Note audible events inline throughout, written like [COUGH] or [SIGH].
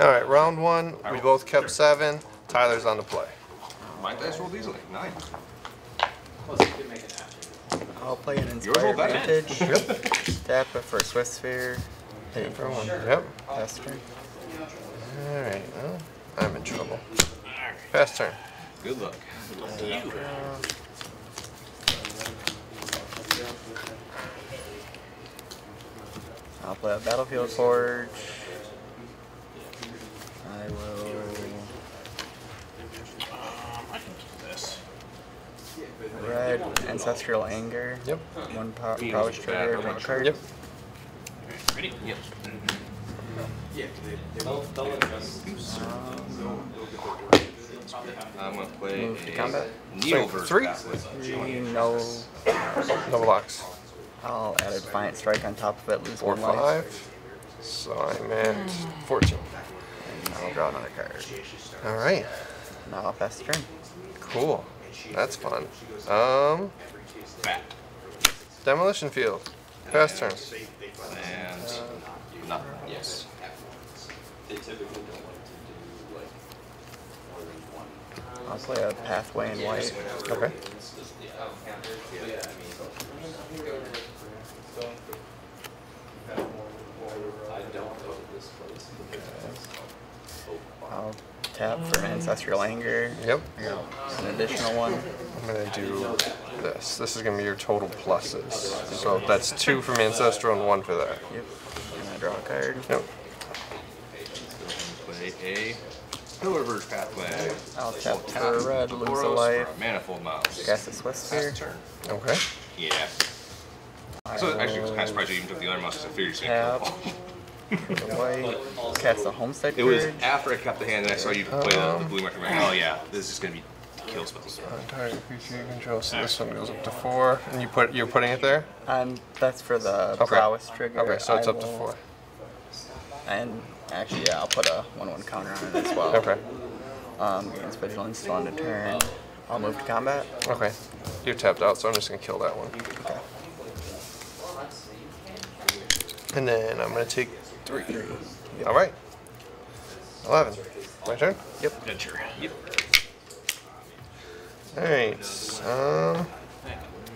All right, round one. We both kept seven. Tyler's on the play. My dice rolled easily. Nine. I'll play an Yours rolled Inspired better. Vantage. Tap it for a Swiss Sphere. Pay for one. Yep. Pass turn. All right. Well, I'm in trouble. Fast turn. Good luck. I'll play a Battlefield Forge. I will. Um, I can do this. Red Ancestral Anger. Yep. One power, Me power was bad, trigger, I'm draw not a sure. card. Yep. Ready? Yep. I'm gonna play Move to a combat. Neoverse Three. Three, no. No blocks. I'll add a Defiant Strike on top of it, lose Four, one life. five. So I'm at 14. And I'll draw another card. All right. Now I'll pass the turn. Cool. That's fun. Um, demolition field. Pass turn. And nothing. Yes. I'll play a Pathway in white. Okay. I'll tap for an Ancestral Anger. Yep. An additional one. I'm gonna do this. This is gonna be your total pluses. So that's two from ancestral and one for that. Yep. And I draw a card. Yep. Play a Pillarverge Pathway. I'll tap for a red, lose a life. Manifold Mouse. Cast a Swiss Sphere. Pass turn. Okay. Yeah. So actually, I was kind of surprised you even took the other mouse because I figured you Tap. were going For the white. Cast a Homestead It was Courage. after I got the hand and I saw you play the, the blue marker. I'm oh yeah, this is gonna be kill spells. Target creature you control. So this one goes up to four, and you put you're putting it there. And that's for the Okay. prowess trigger. Okay, so it's I up to four. And actually, yeah, I'll put a 1 1 counter on it as well. Okay. Um, against Vigilance, still on the turn. I'll move to combat. Okay. You're tapped out, so I'm just gonna kill that one. Okay. And then I'm gonna take three. Yep. All right. Eleven. My turn. Yep. Adventure. Yep. All right. Um,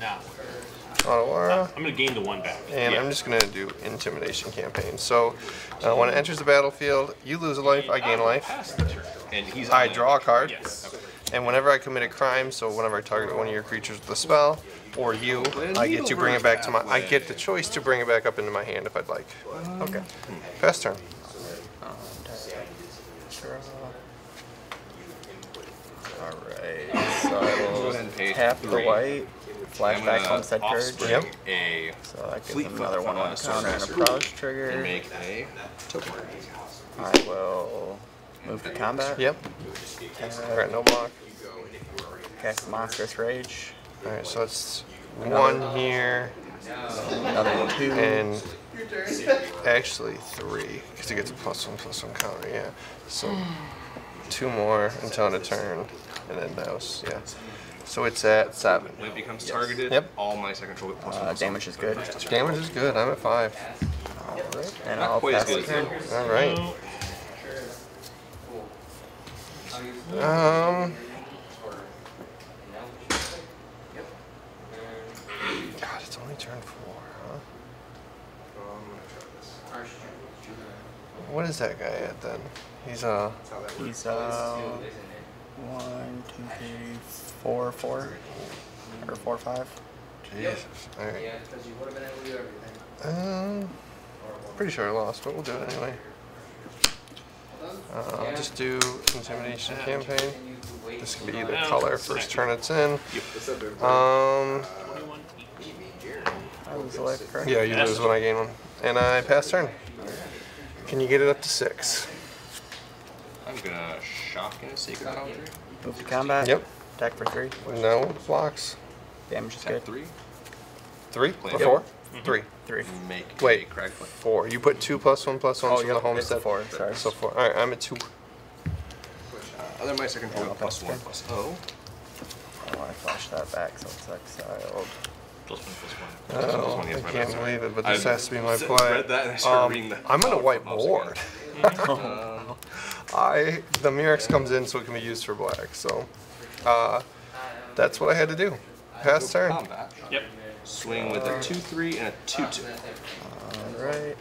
Now, Ottawa. I'm gonna gain the one back. And I'm just gonna do intimidation campaign. So uh, when it enters the battlefield, you lose a life, I gain a life. Pass the turn. And he's I draw a card. Yes. And whenever I commit a crime, so whenever I target one of your creatures with a spell, or you, I get to bring it back to my. I get the choice to bring it back up into my hand if I'd like. Okay. Fast turn. Alright. So I will ahead and pay tap the white. I'm Flashback gonna Homestead Courage. Yep. a So that gives him another 1 1 a counter and a sorcerer. prowess and trigger. make a token. I will move to combat. Yep. All right, no block. Cast Monstrous Rage. All right, so it's one here Another two. and actually three because it gets a plus one plus one counter. Yeah. So two more until end of turn, and then those. Yeah. So it's at seven. When it becomes targeted, Yep. all my second control plus uh, one. damage is good. Damage is good. I'm at five. And Not I'll quite as pass the good as turn. All right. Um. God, it's only turn four, huh? What is that guy at then? He's uh. He's uh one, two, three, four, four, or four, five. Jesus. All right. Um. Pretty sure I lost, but we'll do it anyway. Uh, I'll just do intimidation campaign. This can be either color first turn it's in. Um. 21 each. I was a life, correct? Yeah, you lose when I gain one. And I pass turn. Can you get it up to six? I'm gonna shock in a sacred foundry. Move to combat. Yep. Attack for three. No blocks. Damage is Tap good. three. Three Play or it. four? Three. Three. Make Wait, a crack play. four. You put two plus one plus one Oh, from the yep, it's homestead. four, sorry. So four. All right, I'm at two. Uh, other my second control I'll plus pass one turn. plus O. Oh, I flashed that back, so it's exiled. Plus one, plus one. Plus one, plus Oh, one, yes, I my can't believe it, but I this has to be my read play. that and I um, the I'm on a power white mouse board. again. Um. [LAUGHS] I the Mirrex comes in so it can be used for black. So uh, that's what I had to do. Pass turn. Combat. Yep. Swing with a two three and a two two. Alright.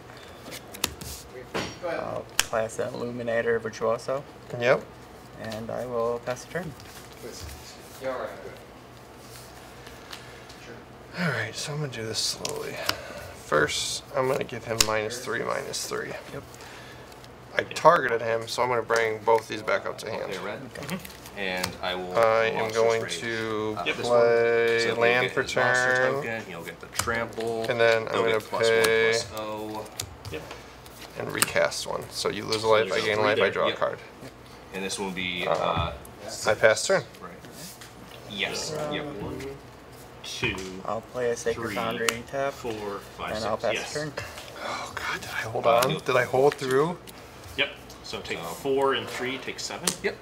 I'll class that Illuminator Virtuoso, Yep. and I will pass the turn. All right. So I'm gonna do this slowly. First, I'm gonna give him minus three, minus three. Yep. I targeted him, so I'm gonna bring both these back up to hand. Okay, red. And I will. I am going to Uh, this one. play So land for his turn. Token, he'll get the trample. And then I'm gonna get plus pay- One plus o. Yep. and recast one. So you lose a life, I gain a three life, I there. draw a Yep. card. And this will be. Uh, Uh, I pass turn. right. Yes. Yep. One, two, I'll play a Sacred three, Foundry tap, four, five, and six. I'll pass yes. turn. Oh god, did I hold on? Did I hold through? Yep. So take So- four and three, take seven. Yep.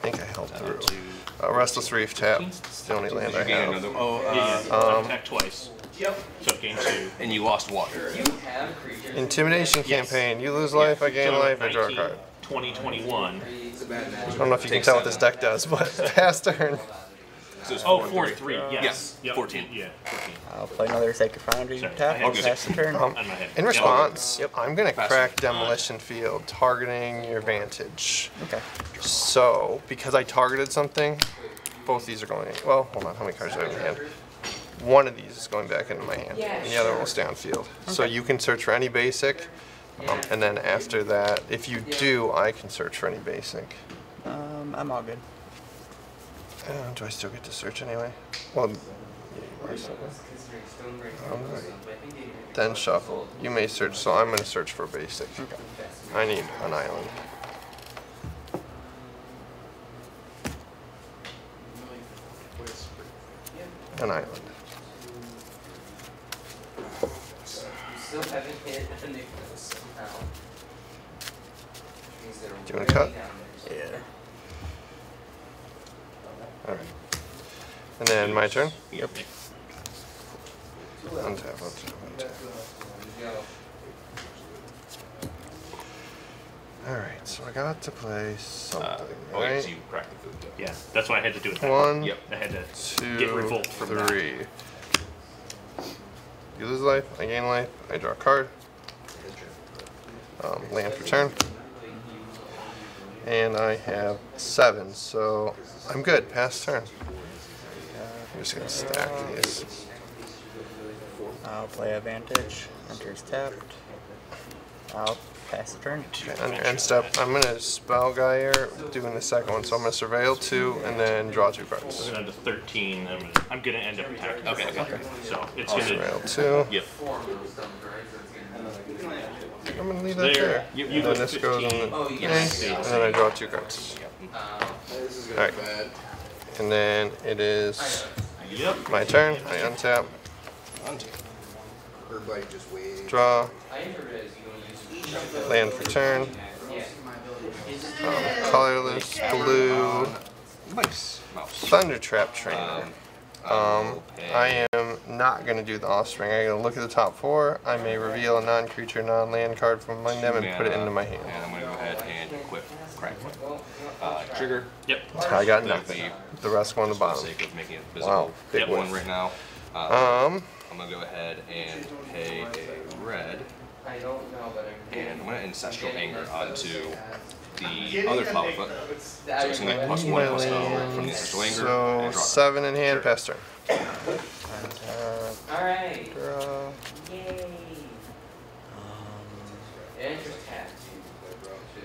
I think I held Uh, through. two. Uh, Restless Reef tap. It's the only land I have. another. Oh, Yeah, uh, yeah. um, attack twice. Yep. So gain two. and you lost one. Intimidation Yes. campaign. You lose life, I gain So life, I draw a 19, card. 20, I don't know if you can Take tell what this deck does, but [LAUGHS] pass turn. So it's Oh, four four and and three. Yes. Yes, Yep. 14. Yeah, 14. I'll play another Sacred Foundry Sorry, I tap, had and to- pass the turn. Um, On my head. in Yep. I'm gonna Pass crack turn. Demolition Field, targeting your Vantage. Okay. So, because I targeted something, both these are going. Well, hold on. How many cards do I have in hand? One of these is going back into my hand, and the other one will stay on field. So you can search for any basic, um, and then after that, if you do, I can search for any basic. Um, I'm all good. Do I still get to search anyway? Well, yeah. Alright. Then shuffle. You may search. So I'm gonna search for basic. I need an island. An island. Do you wanna cut? way Yeah. Alright. And then my turn. Yep. Untap, untap, untap. Alright, so I got to play something, Uh, oh, yeah, right? so you cracked the food. Yep. Yeah, that's why I had to do it. That One, way. Yep. I had to two, get revolt from that. three. You lose life, I gain life, I draw a card. Um, land for turn. And I have seven, so I'm good. Pass turn. I'm just gonna stack these. I'll play advantage, Vantage. Hunter's tapped. I'll pass the turn. Okay, end step, I'm gonna spell Geyer doing the second one, so I'm gonna surveil two and then draw two We're cards. gonna to 13. I'm gonna, I'm gonna end up attacking. Okay, okay. So it's I'll gonna. surveil two. Yep. I'm gonna leave that There. there. You- you And then go this goes on the Oh, thing, yes. and then I draw two cards. Alright. And then it is Yep. my turn. I untap, Everybody just wait. draw, I didn't realize you don't use each of those. land for turn. Um, colorless, blue, Nice. Mouse. thundertrap trainer. Um, I Um, will pay- I am not gonna do the offspring. I'm gonna look at the top four. I may reveal a non-creature, non-land card from among them and put it into my hand. And I'm gonna go ahead and equip crack flame. Uh, trigger. Yep. I got nothing. The rest go on the For the bottom. sake of making it Wow, visible. big Yep, one. one right now. Uh, Um, I'm gonna go ahead and pay a red, I don't know, but I'm. and I'm gonna ancestral anger onto the other Flowerfoot. So it's gonna be plus my one plus O from the land. ancestral anger. So and draw. seven in hand, pass turn. Untap. Alright. Draw. Yay. Um, Interest tattoo, which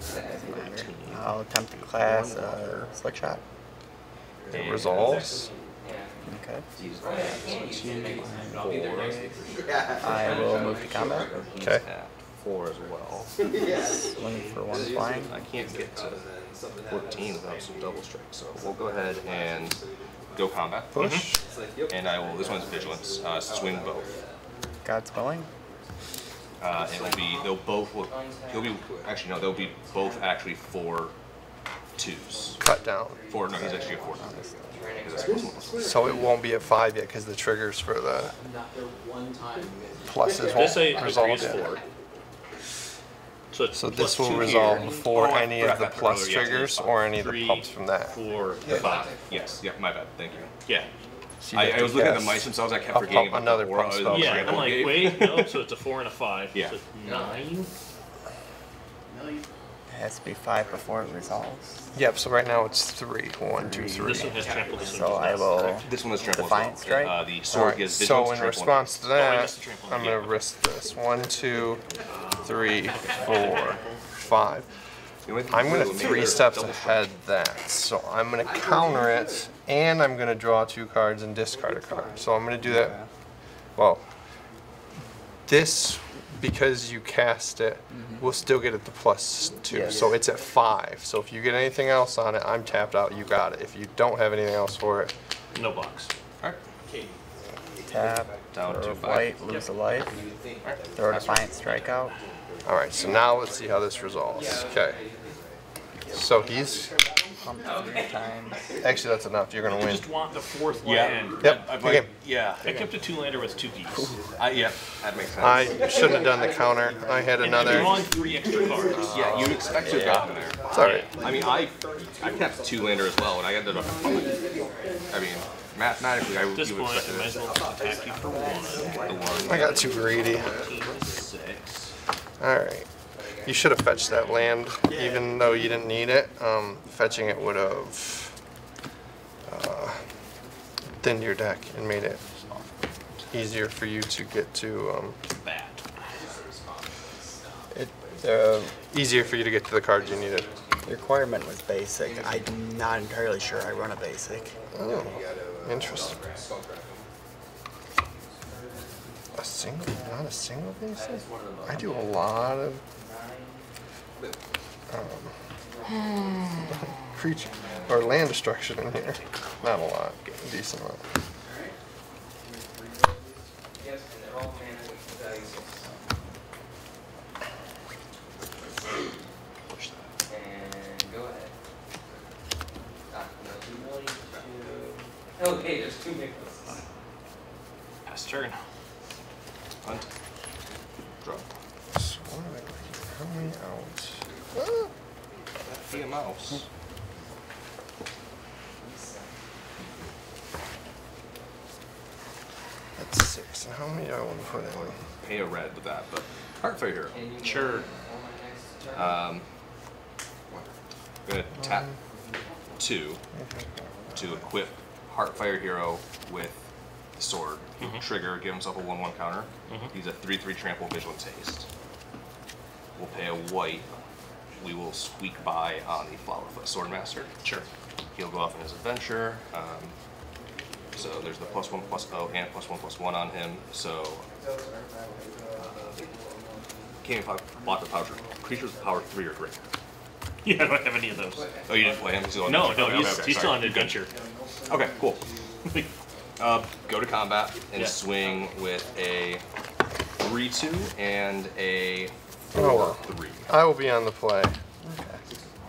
is sad. I'll attempt to class uh, Slickshot. It resolves. Yeah. Okay. Yeah, I can use it. I'll be there next week. I will move to combat. Okay. At four as well. [LAUGHS] Swing for one flying. I can't get to 14 without some double strike, so we'll go ahead and go combat. Push. And I will, this one's vigilance, uh, swing both. God's willing. Uh, it will be, they'll both, will, he'll be, actually, no, they'll be both actually four twos. Cut down. Four, no, he's actually a four. Because that's plus one plus one. So it won't be a five yet because the triggers for the pluses This I won't resolve agrees yet. For. So, So this will resolve here. before Oh, any of the plus earlier. Triggers it's or any of the pumps from that. Four, Yeah. five. Yes, yeah, my bad, thank you. Yeah. So you I, I was looking at the cast mice themselves, I kept a forgetting about another the aura pump spell. Yeah, I'm like, wait, [LAUGHS] no, so it's a four and a five. Yeah. So nine. It has to be five before it resolves. Yep. So right now it's three. One, two, three. This one has trampled. This one So I not. will. This one is trample as Defiant well. strike? Uh, the All sword right, gives so in trample, response to Oh, that, missed the trample. I'm gonna risk this. One, two, three, four, five. The only thing I'm gonna that would make three steps ahead that, so I'm gonna counter it, and I'm gonna draw two cards and discard a card. So I'm gonna do that. Well, this because you cast it, mm-hmm. we'll still get it to plus two. Yes. So it's at five. So if you get anything else on it, I'm tapped out. You got it. If you don't have anything else for it, No box. Alright, Tap. Down throw to a five. white, lose a life. Throw a defiant strikeout. all right. So now let's see how this resolves. Okay. So he's Pump three times. actually that's enough. You're gonna I win. just want the fourth Yeah. land. Yep. I, I, Okay. yeah, I kept a two lander with two geese. I, yeah, that makes sense. I shouldn't have done the counter. I had And I'm another. drawing three extra cards. yeah, you'd oh, expect to have gotten there. It's all right. I mean, I I kept two lander as well, and I ended up. I mean, mathematically, I At would this you point, expect I might as well attack you for one. the one. I got too greedy. six. All right. You should have fetched that land, even though you didn't need it. Um, fetching it would have uh, thinned your deck and made it easier for you to get to. Um, It, the easier for you to get to the cards you needed. The requirement was basic. I'm not entirely sure I run a basic. Oh, interesting. A single, not a single basic. I do a lot of um, creature or land destruction in here. Not a lot, a decent amount. Yes, and they're all mana value six. And go ahead. No, two million, two. Okay, there's two Nicholas. Pass turn. Hunt. Draw. So what do I got? How many out? Ah, Be a mouse. That's six. And how many do I want to put in? Pay a red with that, but Heartfire Hero. Sure. on my next turn? Um, I'm gonna tap two to equip Heartfire Hero with the sword. He'll Trigger, give himself a one-one counter. He's a three-three trample vigilance taste. We'll pay a white. We will squeak by on the Flowerfoot Swordmaster. Sure. He'll go off on his adventure. Um, so there's the plus one plus oh and plus one plus one on him. So uh, can't even block the power creatures with power three or greater. Yeah, I don't have any of those. Oh, you didn't play him? He's still on No, adventure. no, he's, okay, he's still on adventure. Okay, cool. [LAUGHS] Uh, go to combat and Yeah. swing with a three-two and a Oh, well. four-three. I will be on the play.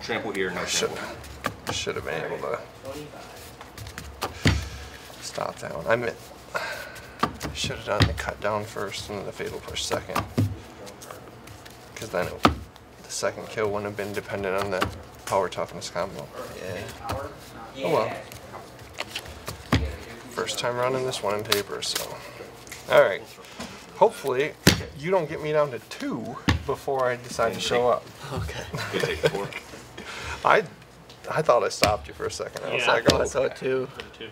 Trample here, no Should trample. should have been able to stop that one. I meant should have done the cut down first and then the fatal push second. Because then it, the second kill wouldn't have been dependent on the power toughness combo. Yeah. Oh well. First time running this one in paper, so. Alright. Hopefully, you don't get me down to two before I decide to show up. Okay. [LAUGHS] Good take four. I I thought I stopped you for a second. I was Yeah, I like, thought oh, So too. Two.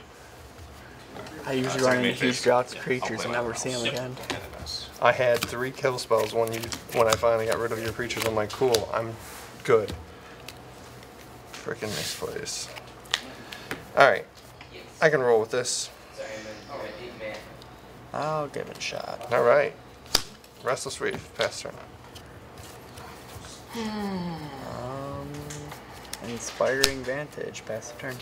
I usually Uh, run into huge phase. droughts of creatures play and never see them Yep. again. And a mouse. I had three kill spells when you when I finally got rid of your creatures. I'm like, cool, I'm good. Freaking misplays. Alright. I can roll with this. Sorry, I'm in- I'm at eight mana. I'll give it a shot. Alright. Restless Reef, pass turn. Um, inspiring vantage. Pass the turn.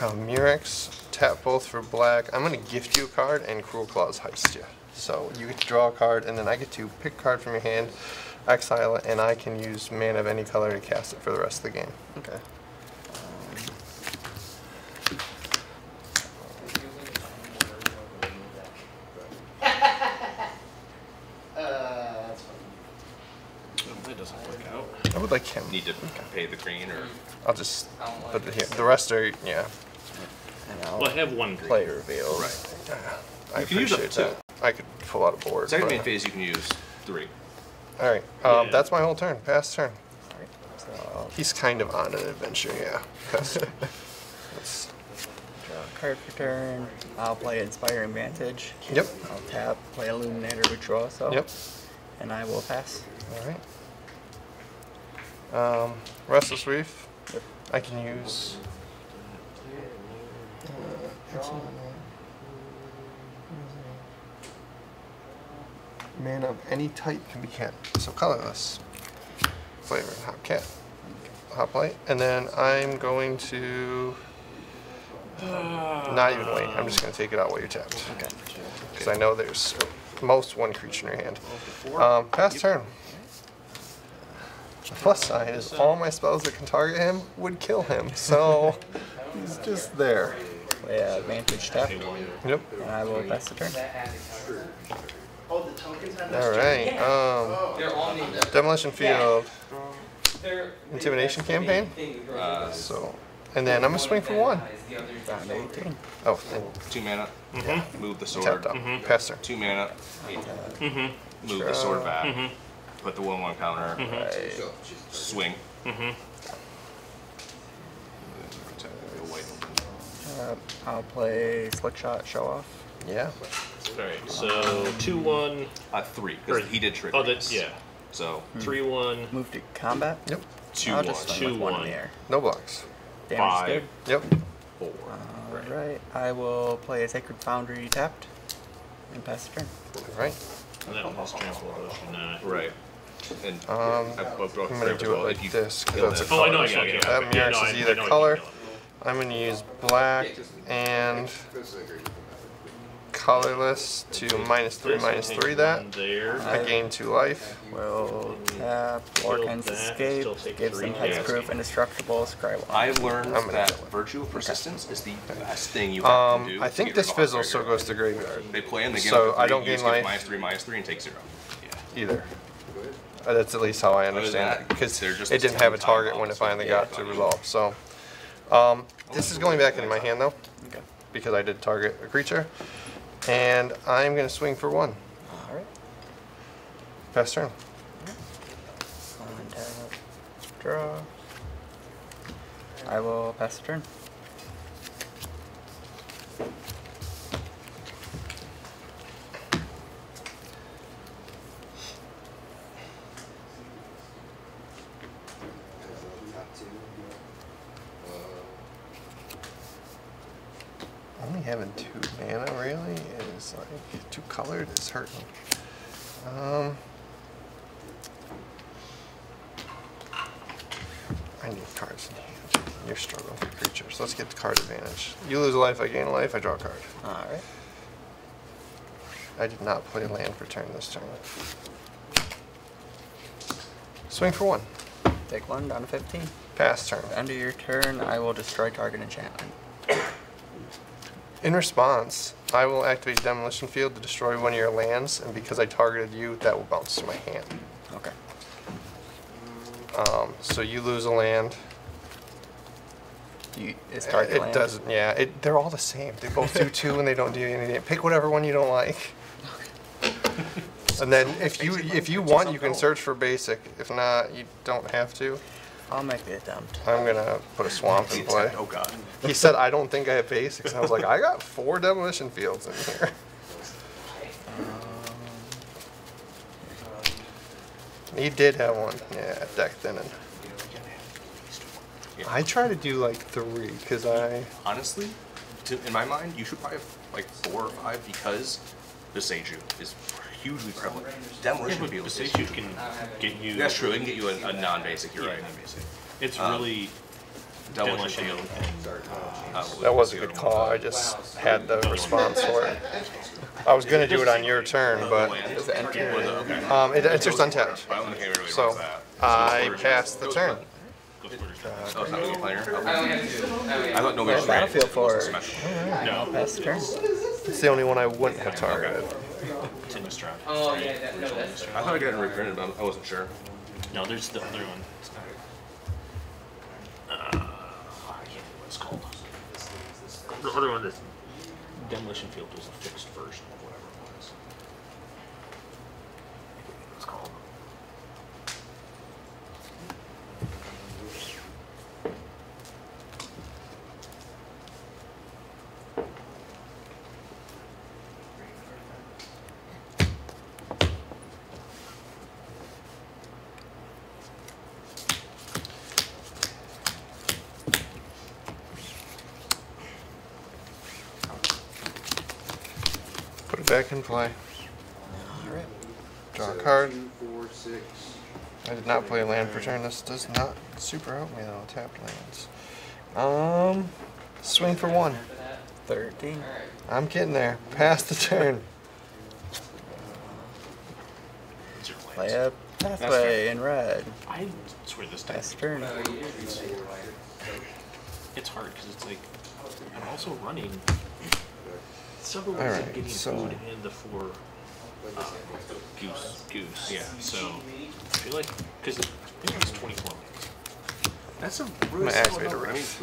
Uh, Mirrex, tap both for black. I'm gonna gift you a card and Cruelclaw's Heist you. So you get to draw a card and then I get to pick a card from your hand, exile it, and I can use mana of any color to cast it for the rest of the game. Okay. Uh, that's That doesn't work out. I would like him. Need to pay the green or I'll just put it here. The rest are yeah. And I'll Well, I have one green. play reveal. right. I You can use up appreciate that. I could pull out a board. Second but- main phase, you can use three. All right. Um, Yeah. That's my whole turn. Pass turn. So He's kind of on an adventure, yeah. 'Cause it's- draw a card for turn. I'll play Inspiring Vantage. yep. I'll tap, play Illuminator, withdraw, so. Yep. And I will pass. All right. Um, Restless Reef. Yep. I can use. Man of any type can be cat. So colorless. Flavor hot cat. Hot plate. And then I'm going to not even wait. I'm just going to take it out while you're tapped. Okay. Because I know there's most one creature in your hand. Um, pass turn. The plus side is all my spells that can target him would kill him. So [LAUGHS] he's just there. Yeah, advantage Vantage tap. Yep. And I will pass the turn. All right. Um, They're all named after- demolition field. Intimidation they're the main campaign? Uh, So, and then I'm gonna swing for one. The other is Round 18. Oh, and Two mana. Move the sword. tapped up. Pass turn. Two mana. Mm-hmm. Move the sword back. Put the one one counter. Right. Swing. Mm-hmm. Uh, I'll play Slickshot Show-Off. Yeah. Alright, so two one. Uh, three, because he did trigger. Oh, that's yeah. So Three one. Move to combat. Yep. two I'll one. just Two, with one in the air. No blocks. Damage Five. is. Yep. Four. Alright, I will play a Sacred Foundry tapped and pass the turn. All right. And that one has trample, but should not. Right. And Um, I both broke I'm gonna do it like this you this, 'cause that's a them- Oh, I know. I So got it. that Yeah, mirrors no, I- is I either know you color. kill it. I'm gonna use black and colorless to minus three, This minus takes three that. There. I gain two life. Well, tap, Kill Loran's Escape, still gives three them damage. hexproof, indestructible, scry one. I learned I'm gonna that kill it. virtue of persistence is the best thing you have to Um, do. I think get this rid of a fizzle hard still goes to graveyard They play in the game. So I don't you gain life. minus three, minus three, and take zero. Yeah. either. Uh, that's at least how I than understand that, it because they're just it didn't have a target when it finally got to resolve. So um, this is going back into my hand though Okay. because I did target a creature, and I'm gonna swing for one. Alright. Pass turn. Untap, draw. I will pass the turn. Only having two mana really is like two colored is hurting. Um, I need cards in hand. You're struggling for creatures. Let's get the card advantage. You lose a life, I gain a life, I draw a card. Alright. I did not play land for turn this turn. Swing for one. Take one down to 15. Pass turn. End of your turn, I will destroy target enchantment. In response, I will activate Demolition Field to destroy one of your lands, and because I targeted you, that will bounce to my hand. Okay. Um, so you lose a land. You, it land? doesn't. Yeah, it, they're all the same. They both do [LAUGHS] two, and they don't do anything. Pick whatever one you don't like. And then if you if you want, you can search for basic. If not, you don't have to. I'll make the attempt. I'm gonna put a swamp in play. Oh god. He said, "I don't think I have basics." And I was like, "I got four demolition fields in here." [LAUGHS] He did have one. Yeah, deck thinning. I try to do like three because I Honestly, to, in my mind, you should probably have like four or five because Boseiju is hugely prevalent. Demolition But field is Boseiju can get you. That's true. It can get you a, a non-basic. You're Yeah, right. non-basic. It's Um, really Demolition demolition field. field. Uh, that was a good call. I just had the response for it. I was gonna do it on your turn, but Does it enter? Or okay. um, it, it's just untapped. I don't really So. I passed the turn. Oh, it's not really player. I only have two. I only I have thought no Yeah, was battlefield for- special. No, Pass the turn. It's the only one I wouldn't have targeted. It's in. Oh, yeah, that, no, that's. I thought I got it reprinted, but I wasn't sure. No, there's the other one. Uh, I can't think what it's called. The other one, that's demolition field was a fixed version of whatever it was. I can't think what it's called. Put can back play. Alright. Draw a card. Two, four, six. I did not play land for turn. This does not super help me though. Tap lands. Um, swing for one. 13. I'm getting there. Pass the turn. Zero lands. Play a pathway in red. I swear this deck, Pass turn. You did read it. it's hard because it's like I'm also running several ways Alright, of getting so- food and the four uh, goose goose. Yeah, so I feel like because it it's 24 lands. That's a I'm really gonna solid activate a number. I mean, rift.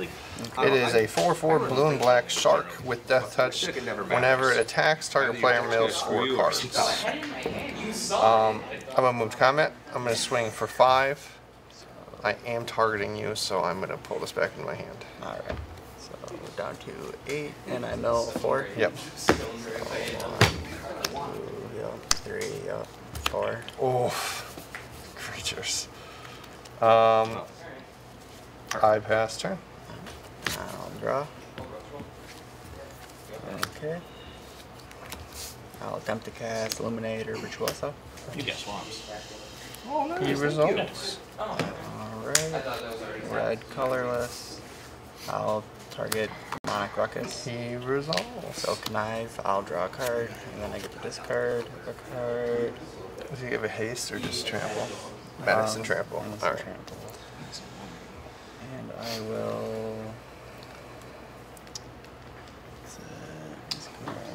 Like It is a 4-4 blue and black shark with death touch. Shit, it never Whenever it attacks, target Either player mills four or cards. something. I had it in my hand. You saw Um. I'm gonna move to combat. I'm gonna swing for five. I am targeting you, so I'm gonna pull this back into my hand. Alright. So down to 8, and I mill 4. Yep. Two, yep. 3, yep. 4. Oh, creatures. Um, I pass turn. I'll draw. Okay. I'll attempt to cast Illuminator Virtuoso. you get swamps. He resolves. Oh, I Alright. thought that was already set. Red colorless. I'll target Demonic Ruckus. He resolves. So Knife, I'll draw a card, and then I get to discard a card. Does he give a haste or just trample? Madison Um, trample. Madison Alright. trample. And I will.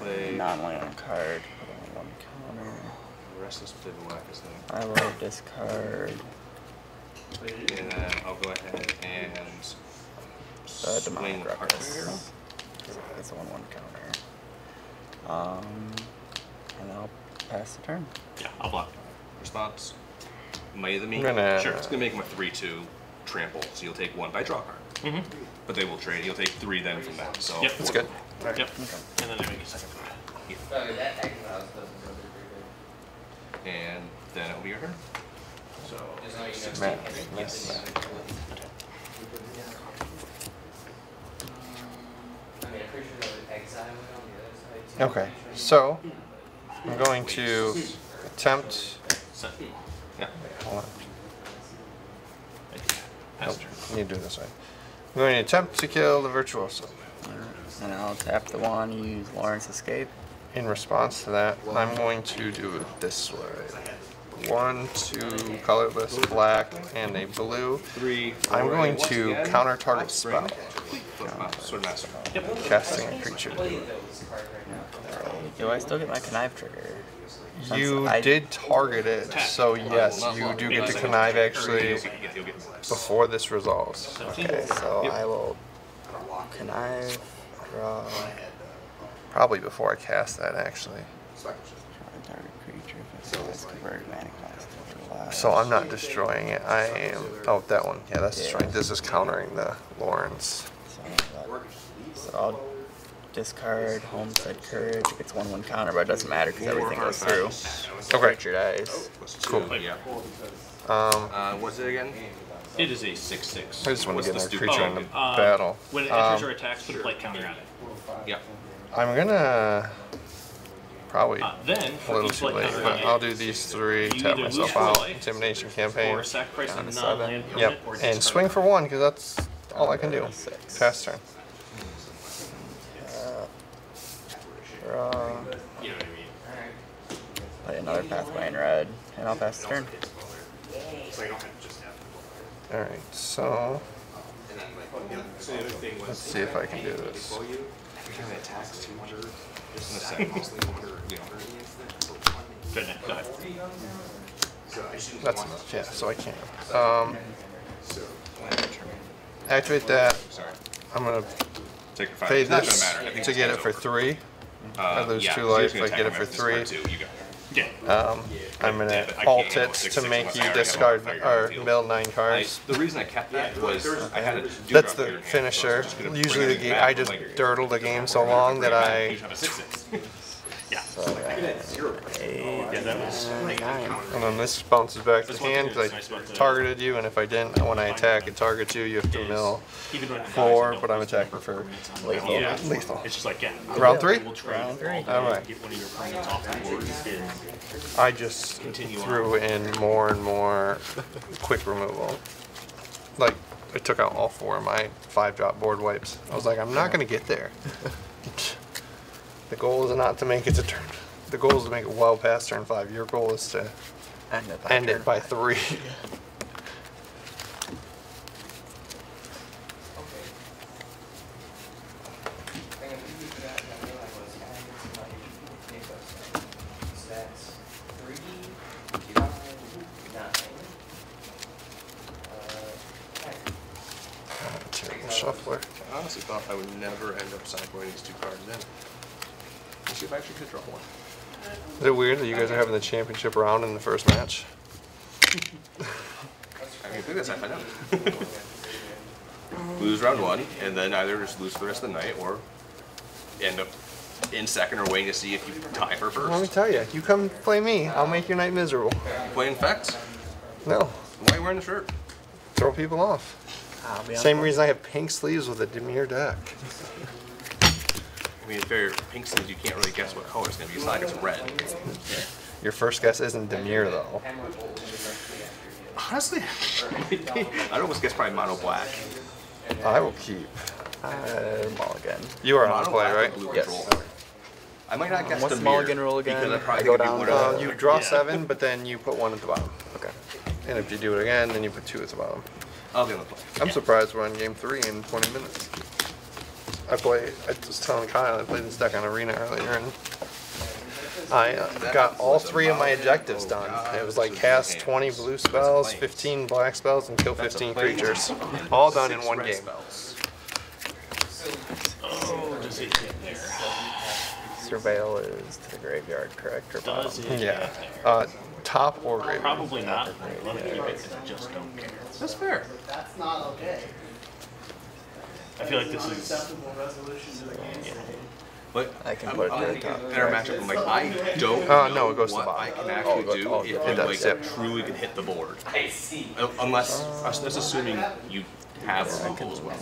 Play- Non-land card. Put on one counter. Restless bivouac is thing. I will discard And then I'll go ahead and the swing Demonic Ruckus. It's a one-one counter. Um, and I'll pass the turn. Yeah, I'll block. Response. Might the me. I'm gonna- Sure. It's gonna make him a three-two trample. So you'll take one by draw card. Mm-hmm. But they will trade. You'll take three then from that. So Yep. That's good. Yep. And then I make a second food. Oh, that Exiles doesn't go through pretty and then it'll be your turn. So good. Just you know. Matt, you can't yes. get the- I mean, I'm pretty sure that was Exile went on the other side too. Okay, so I'm going to attempt. Yeah. Hold on. Thank you. Pass Nope, need to do this way. I'm going to attempt to kill the virtuoso. And I'll tap the one, use Loran's Escape. In response to that, I'm going to do it this way. One, two, colorless, black, and a blue. Three. I'm going to again, counter target I'll spell. Flip ma- Master. Yep. Casting a creature. Play those cards right now. Do I still get my connive trigger? Since You I- did target it, so yes, you do get to connive actually You'll get- you'll get more. before this resolves. Okay, so I will connive, draw, Probably before I cast that actually. target creature if it's converted mana cost. override. So I'm not destroying it. I am. Oh, that one. Yeah, that's destroying. This is countering the Loran's. So, that- so I'll discard Homestead Courage. It gets one one counter, but it doesn't matter because everything goes through. Okay. Creature dies. Plus two, Cool. Yeah. Um, Uh, what's it again? It is a six-six. I just want What's to the get another stupid- creature Oh, in the um, battle. When it enters Um, or attacks, put a blight counter on it. Yeah. I'm gonna probably Uh, then, a for little each too blight late, counter but on I'll it, do these three. you Tap either lose myself four out. life, Intimidation campaign. or sacrifice a Down to non-land seven. Yep, permanent or and discard swing for one because that's all I can do. Six. Pass turn. Draw. You know what I mean? Alright. Play another pathway in red, and I'll pass the turn. All right, so let's see if I can do this. Just in a second. You know. Good, go ahead. That's enough. Yeah, so I can't. Um, activate that. Sorry. I'm gonna Take your five. pay It's not this gonna matter. To get guy's it for three. Uh, I lose yeah, two so you're life, just I get it for with this card three. too. You go. Yeah. Um, I'm gonna but I alt it six, to make you I already have discard or the mill nine I, cards. the reason I kept that was I had a That's the here in hand, so I was finisher. just gonna bring Usually the game, I just like, dirtled the game so long that I, So I got eight, Yeah, that was. nine. and then this bounces back to This hand because I targeted you, and if I didn't, when I attack, it targets you. You have to is mill even when it dies, four, but I'm lose attacking for lethal. Yeah. Lethal. It's just like, yeah. Round three? Round three. Alright. Get one of your permanents off the board and I just Continue on. threw in more and more quick removal. Like, I took out all four of my five drop board wipes. I was like, I'm not gonna get there. [LAUGHS] the goal is not to make it to turn. The goal is to make it well past turn five. Your goal is to End it. by end it by three. Okay. Thing I'm thinking for that, I realized was adding it to my HP website. So that's three, five, nine. Uh, ten. Terrible shuffler. I honestly thought I would never end up cycling these two cards in. Let's see if I actually could draw one. Is it weird that you guys are having the championship round in the first match? I mean, think that's half I know. lose round one, and then either just lose for the rest of the night, or end up in second or waiting to see if you tie for first. Let me tell you, you come play me, I'll make your night miserable. Playing infect. No, Why are you wearing the shirt? throw people off. I'll be on Same board. reason I have pink sleeves with a Dimir deck. I mean, if they're pink sleeves, you can't really guess what color it's gonna be. It's not like it's red. Your first guess isn't Dimir though. Hammer bolt directly after you. Honestly, [LAUGHS] I'd almost guess probably mono black. I will keep. Uh, mulligan. You are on Mono play, black right? Yes. control. I might not guess What's the the mulligan rule again? Because I probably I go down you Uh, you draw Yeah. seven, but then you put one at the bottom. Okay. And if you do it again, then you put two at the bottom. I'll be on the play. I'm surprised we're on game three in 20 minutes. I play. I was telling Kyle I played this deck on Arena earlier, and I uh, got all three of my objectives done. It was like cast 20 blue spells, 15 black spells, and kill 15 creatures, all done in one red game. spells. Oh, does it hit there? Surveil is to the graveyard, correct? Or bottom? Does it Yeah. there? Uh, top or graveyard. Probably not. Let me keep it. 'cause I just don't care. That's fair. That's not okay. I feel like this is. Acceptable resolution to the game. But I can I'm- put it I'm to the top. Better matchup. I'm like, I don't Uh, know no, it goes to the what bottom. I can Oh, actually it goes- do oh, if it you like yeah. truly can hit the board. I see. Uh, Unless, that's assuming you have removal as well.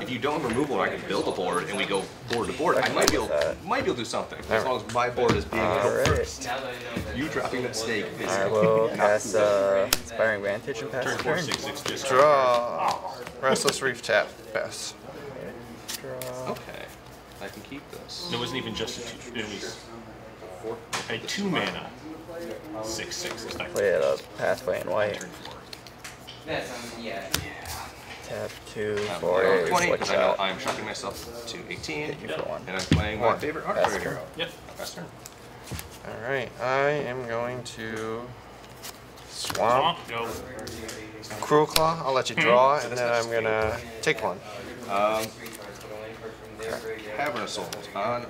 If you don't have removal, and I can build a board and we go board to board. I might be able, that. might be able to do something as long as my board is being All built right. first. Now that I know that. You dropping that stake is I will not cast [LAUGHS] uh, Inspiring Vantage and pass Turn the four, turn. six, six, Draw. Restless Reef tap. Pass. Draw. Okay, I can keep this. It wasn't even just a two. It was. I had two mana. Six, six. It's not Play it up. Pathway in white. Turn four. That sounds, yeah. Tap two I'm for going a 20 because I know I'm shocking myself to 18, Hit you for one. and I'm playing my favorite art Pass player hero. Yep. Pass turn. All right. I am going to Swamp. swamp. Cruel Claw. I'll let you draw, and then I'm gonna take one. Um, Three cards, but only cards from. Cavern Assault on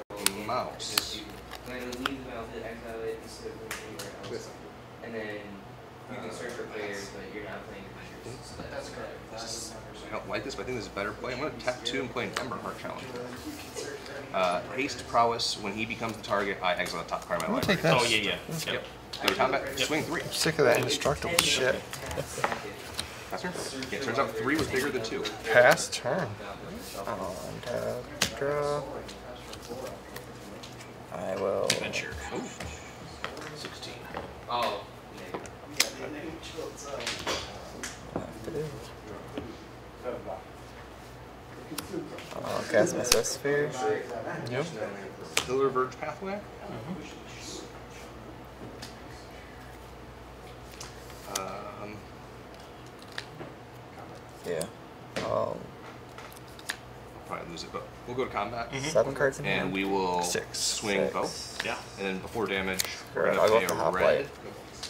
mouse. When it leaves the mouth, it exile it instead of moving anywhere else. And then you can search for players, but you're not playing creatures. So that's correct. I don't like this, but I think this is a better play. I'm going to tap two and play an Emberheart Challenge. Uh, haste Prowess. When he becomes the target, I exile the top card of my I'll library. Oh yeah, yeah. Yep. Go to combat. Swing three. Sick of that indestructible shit. Pass turn. Yeah, it turns out three was bigger than two. Pass turn. On tap. Draw. I will. Adventure. Sixteen. Oh, yeah. have to do. I'll cast my Sphere. Yep. Pillarverge Pathway. Um, Yeah. I'll probably lose it, but we'll go to combat. seven cards in And hand. we will Six. swing Six. both. Yeah. And then before damage, we're gonna I'll go pay with the a red light.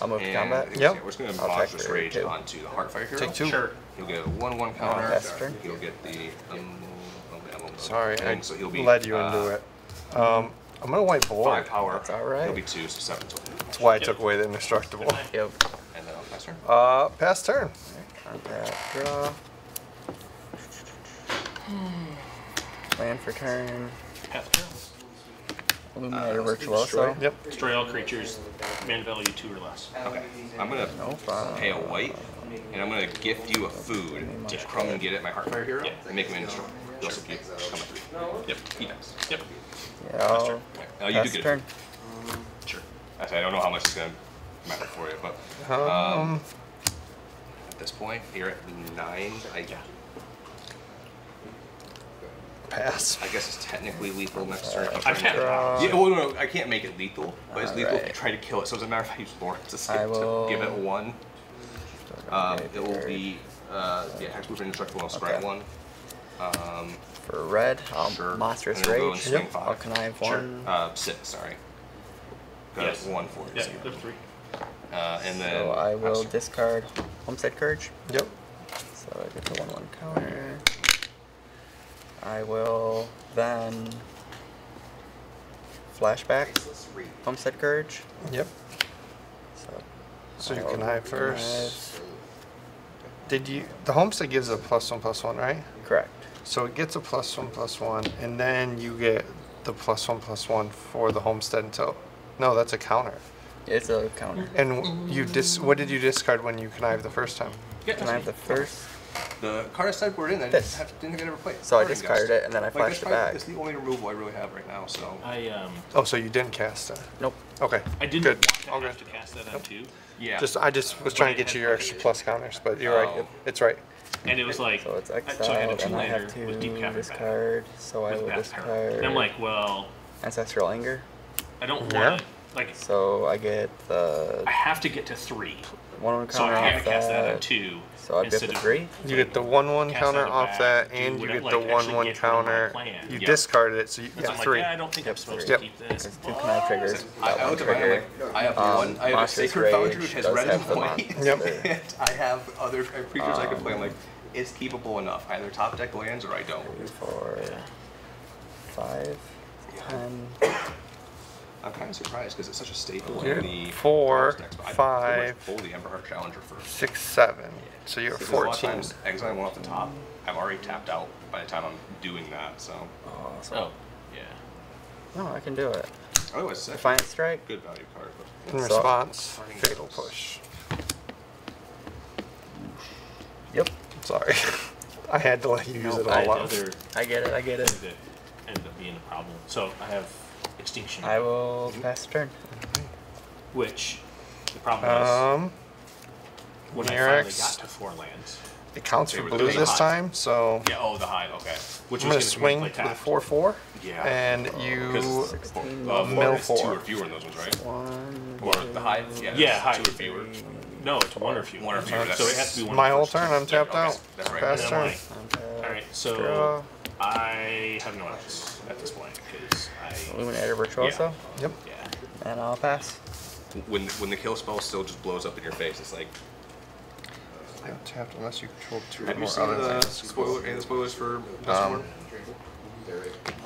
I'll move to And combat. Yep. yeah, We're just gonna I'll take monstrous rage two. onto the Heartfire hero. Take two. Sure. He'll get a one-one counter. pass turn. He'll get the um, emblem. Sorry, I so he'll be led you into uh, it. Um, I'm gonna white board. Five power. That's all right. He'll be two, so seven total. That's why I Yep. took away the indestructible. [LAUGHS] Yep. And then I'll pass turn. Uh, pass turn. Combat. Draw. Land for turn. Path turn. Illuminator Uh, Virtuoso. Yep. Destroy all creatures, mana value two or less. Okay. I'm gonna No pay a white, and I'm gonna gift you a food to come and get it, my Heartfire hero, Yeah. and make him indestructible. You also keep coming through. Yep. He dies. Yep. Yeah, I'll Okay. Oh, you do pass get turn. it. Sure. Actually, I don't know how much it's gonna matter for you, but um, Um, at this point, you're at nine. I, pass. I guess it's technically lethal next turn. Uh, I'm I've trying had to- it. Yeah, well, no, no, I can't make it lethal, but it's lethal if you try to kill it. So as a matter of fact, I use Loran's to skip I to give it a one. Um, it will be uh, yeah, hexproof and indestructible on strike Okay. one. Um, For red, I'll Sure. Monstrous And then we'll go and Rage. swing Yep. five. I'll connive sure. one. Uh, six, sorry. Got Yes. one for Yeah, you. there's three. Uh, and then So I will pass- discard Homestead Courage. Yep. So I get the 1 1 counter. I will then flashback Homestead Courage. Yep. So, So you I'll connive first. connive. Did you? The homestead gives a plus one plus one, right? Correct. So it gets a plus one plus one, and then you get the plus one plus one for the homestead until. No, that's a counter. It's a counter. And you dis. What did you discard when you connived the first time? Yeah, Can I the first? The card I sideboard in. I This. didn't, have, didn't get ever play. So I Guardian discarded it and then I Like, flashed it back. It's the only removal I really have right now. So I um Oh, so you didn't cast it. Nope. Okay. I didn't Good. want to Okay. have to cast that on two, yeah, Just I just was trying to get you your extra plus counters, but you're right. Oh. It's right. and it was like So it's I- exiled, so I had a two and I lander have with deep to cavern discard. So I with will path power. discard And I'm like, well, Ancestral Anger. I don't Yeah. want to like So I get the I have to get to three, 1 1 so I had off to cast that on that. two. So I'd get instead the 3. You get the one one counter off back, that, and you get like, the actually one one get rid of my counter. You Yep. discarded it, so you So got I'm three. like, yeah, I don't think I'm Yep, supposed Yep. to keep this. There's two connive triggers. I, I one looked at mine. I'm trigger. I have Um, one. I have a Monstrous Sacred Foundry which has red and the white. Yep. [LAUGHS] and I have other creatures I can play. I'm like, it's keepable enough. Either top deck lands or I don't. Three, four, five, ten. I'm kind of surprised because it's such a staple You're in the four, decks, five, pull the Emberheart Challenger first. Six, seven. So you're Because a lot of 14. times, exiling one off the top, I'm already tapped out by the time I'm doing that. So Oh, so Oh, yeah. no, I can do it. otherwise, it's actually Defiant Strike. good value card. But In So- response, fatal push. Yep. Sorry. [LAUGHS] I had to let you use No, it I had all out. other I get it. I get thing it. ended up being a problem. So I have extinction, I will pass the turn. which the problem is Um, when I finally Mirrex. got to four lands. it counts They for were blue really this hot. time, so yeah, oh, the hide. Okay. Which I'm gonna was swing play with a tapped. four four, Yeah. and Because you 16, uh, mill it's two four. or fewer in those ones, right? One. Or the hide. Yeah. Yeah, it's hide. Two or fewer. No, it's one or fewer. One or fewer, So it that's- has to be one. my of whole the turn. I'm two. tapped okay. out. That's right. Pass And turn. I'm like, all right, so Draw. I have no outs at this point because I Illuminator Virtuoso. Yep. yeah. And I'll pass. When when the kill spell still just blows up in your face, it's like. I have tapped unless you control two or Have you seen other the spoiler? Any of the spoilers for Um,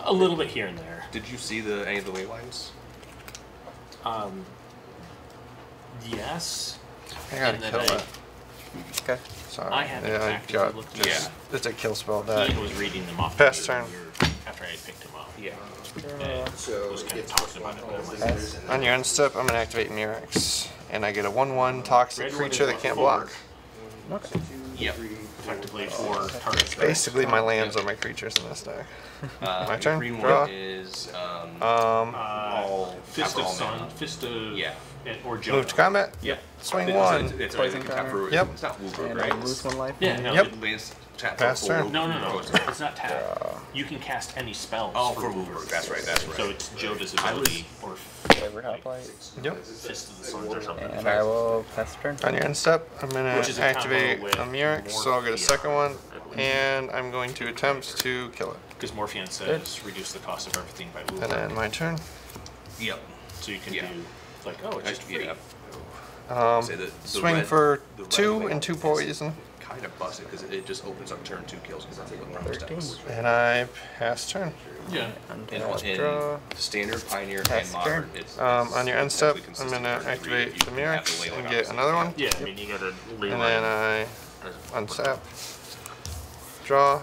A little bit here and there. Did you see the any of the ley lines? Um, yes. I gotta kill I- that. Okay. Sorry. I haven't yeah, I actively got looked just, at. It's a kill spell that. Ian was reading them off. Pass to turn. when we were- After I had picked him up. Yeah. And was kind of talking about it. Like, On your end step, I'm gonna activate Mirrex, and I get a one-one toxic Red creature that can't forward. block. Okay. Yep. effectively for targets. Basically, my lands are my creatures in this deck. Uh, [LAUGHS] My turn. Green Draw. one is um, Um, Uh, all Fist of Sun, mana. Fist of Yeah. And- or Joe. move to combat. Yep. Swing It's- one. It's, it's, Poison it's, tap counter. for, Yep. it's not Woolberg, And right? I lose one life. Yeah, no, Yep. it- It's tap Pass for turn. no, no, no. It's not tap. Uh, you can cast any spells. Oh, for for Woolberg. Woolberg. That's right. That's right. So it's Jodah's ability or Favored Hoplite. Yep. Fist of the Suns or something. And I will pass the turn. On your end step, I'm gonna Which is a combo activate with a Mirrex, so I'll get a second one, and I'm going to attempt to kill it. Because Morophon says reduce the cost of everything by And then my turn. Yep. So you can Yeah. do like, oh, it's just free. Yeah. Um, Say that the swing red- for the two and two poison, Kind of busted because it just opens up turn two kills because that's what Prowess Thirteen. does. and I pass turn. Yeah. In, Untap. in Draw. standard, pioneer, Pass and modern, turn. it's, Um, on your end step, I'm gonna for every read. activate the Mirror have the ley and line get another one. Yeah, I mean, you gotta ley And then I as- unsap, draw,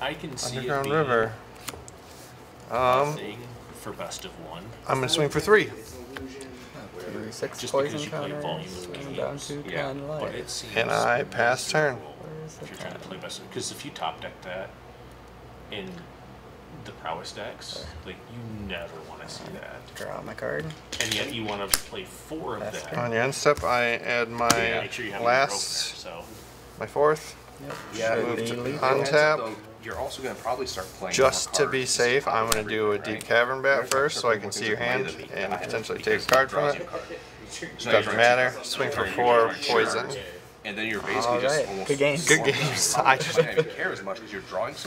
I can see Underground it being River. Um, thing for best of one. I'm gonna swing for three. Three, six Just poison because you play counters. volume of Swing down games. Yeah, But it seems And I pass turn. If you're trying to play best because if you top deck that in the prowess decks, like you never want to see that, Draw my card. and yet you want to play four of That's that. On your end step, I add my make sure you have there, last, so my fourth, Yep. Yeah, Should move to lethal. un- untap. Though, You're also going to probably start playing Just to be safe, I'm gonna do a deep right? cavern bat first, so I can see your hand and potentially take a card from it. you. So Doesn't matter. Swing for four trying to sure. poison. And then you're basically just almost good games. Good games. [LAUGHS] I I don't even care as much because you're drawing so